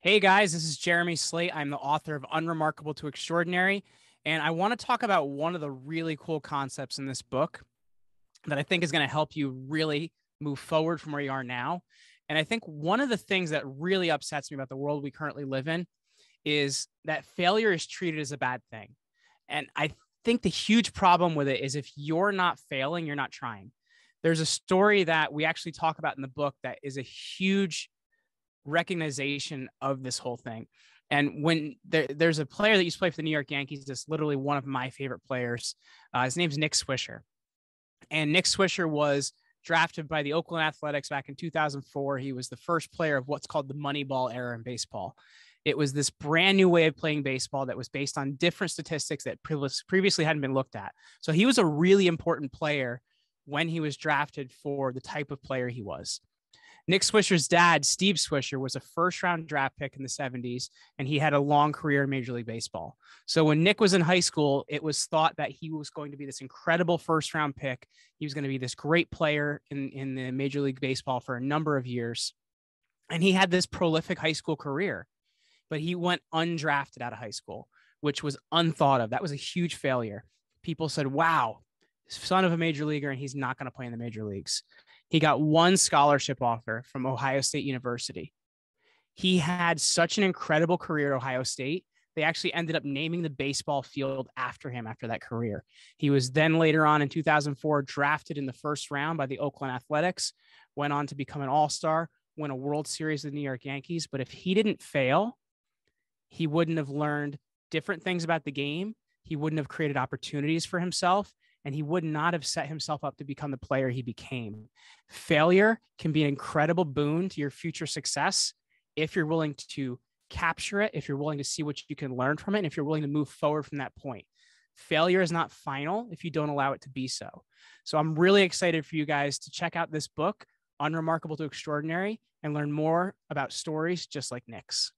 Hey guys, this is Jeremy Slate. I'm the author of Unremarkable to Extraordinary. And I want to talk about one of the really cool concepts in this book that I think is going to help you really move forward from where you are now. And I think one of the things that really upsets me about the world we currently live in is that failure is treated as a bad thing. And I think the huge problem with it is if you're not failing, you're not trying. There's a story that we actually talk about in the book that is a huge recognition of this whole thing. And when there, there's a player that used to play for the New York Yankees, that's literally one of my favorite players. Uh, his name's Nick Swisher. And Nick Swisher was drafted by the Oakland Athletics back in 2004. He was the first player of what's called the Moneyball era in baseball. It was this brand new way of playing baseball that was based on different statistics that previously hadn't been looked at. So he was a really important player when he was drafted for the type of player he was. Nick Swisher's dad, Steve Swisher, was a first round draft pick in the 70s, and he had a long career in Major League Baseball. So when Nick was in high school, it was thought that he was going to be this incredible first round pick. He was going to be this great player in, in the Major League Baseball for a number of years. And he had this prolific high school career, but he went undrafted out of high school, which was unthought of. That was a huge failure. People said, wow, son of a major leaguer, and he's not going to play in the major leagues. He got one scholarship offer from Ohio State University. He had such an incredible career at Ohio State. They actually ended up naming the baseball field after him after that career. He was then later on in 2004 drafted in the first round by the Oakland Athletics, went on to become an all star, win a World Series with the New York Yankees. But if he didn't fail, he wouldn't have learned different things about the game. He wouldn't have created opportunities for himself and he would not have set himself up to become the player he became. Failure can be an incredible boon to your future success if you're willing to capture it, if you're willing to see what you can learn from it, and if you're willing to move forward from that point. Failure is not final if you don't allow it to be so. So I'm really excited for you guys to check out this book, Unremarkable to Extraordinary, and learn more about stories just like Nick's.